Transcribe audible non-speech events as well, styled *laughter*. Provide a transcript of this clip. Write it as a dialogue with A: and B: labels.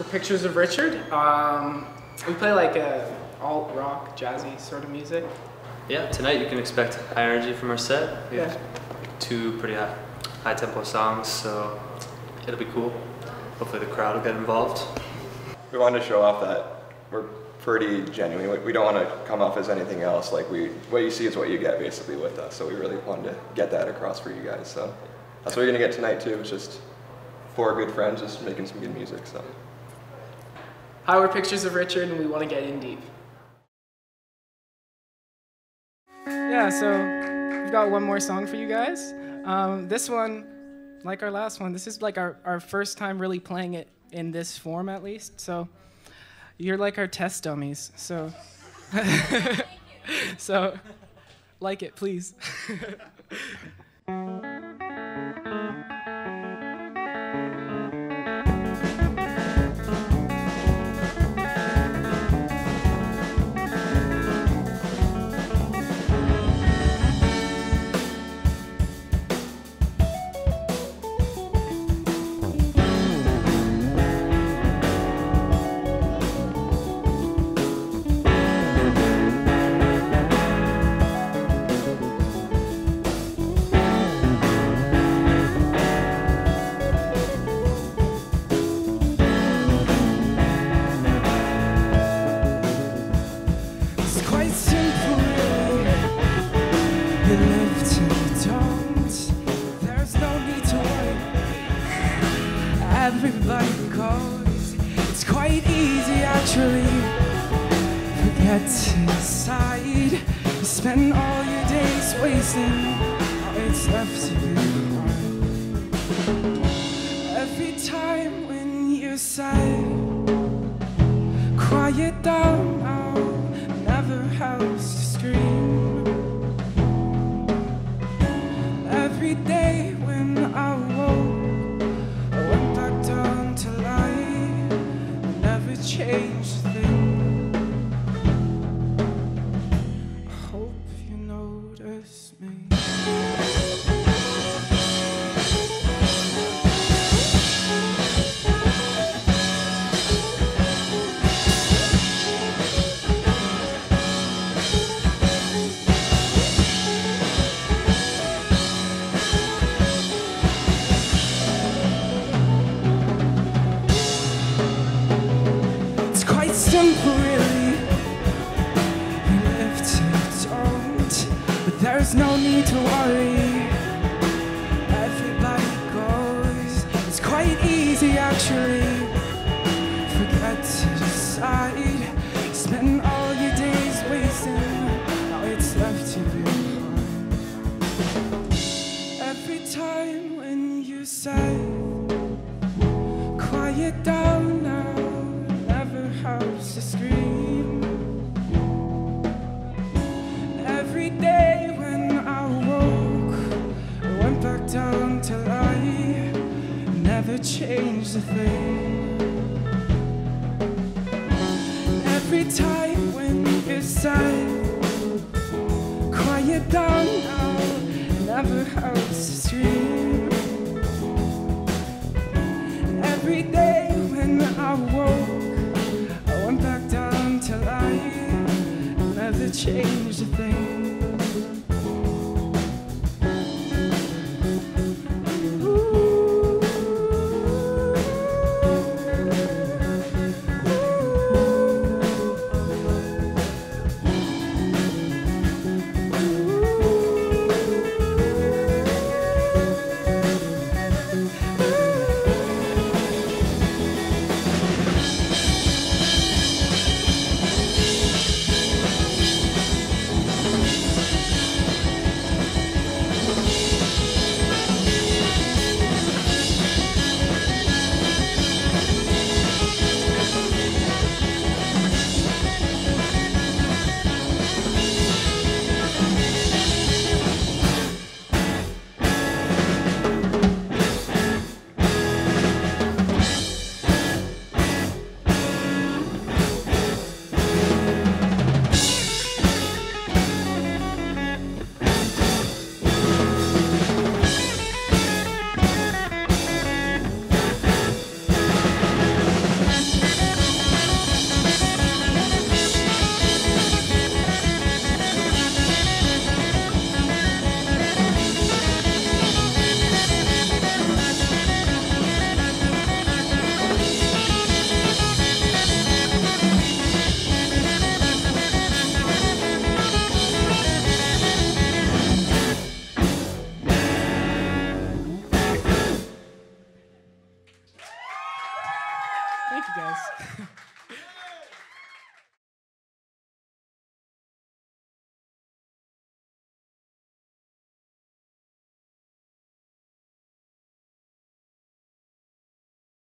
A: The Pictures of Richard. Um, we play like a alt rock, jazzy sort of music.
B: Yeah, tonight you can expect high energy from our set. We have
A: Yeah.
B: two pretty high, high tempo songs, so it'll be cool. Hopefully the crowd will get involved.
C: We wanted to show off that we're pretty genuine. We- We don't want to come off as anything else. Like we, what you see is what you get basically with us. So we really wanted to get that across for you guys. So that's what you're gonna get tonight too. It's just four good friends just making some good music. So.
A: We're Pictures of Richard, and we want to get indieep. Yeah, so we've got one more song for you guys. Um, this one, like our last one, this is like our, our first time really playing it in this form at least. So you're like our test dummies. So, *laughs* so like it, please. *laughs*
D: Everybody goes. It's quite easy, actually. Forget to decide. You spend all your days wasting. All it's left to do. Every time when you say quiet down there's no need to worry. Everybody goes. It's quite easy, actually. Forget to decide. Spend all your days wasting. Now it's left to be. Every time when you say. Quiet down now, never helps to scream. changed a thing. Every time when you sigh, quiet down now, never hurts to dream. Every day when I woke, oh, I went back down to lie. never changed a thing.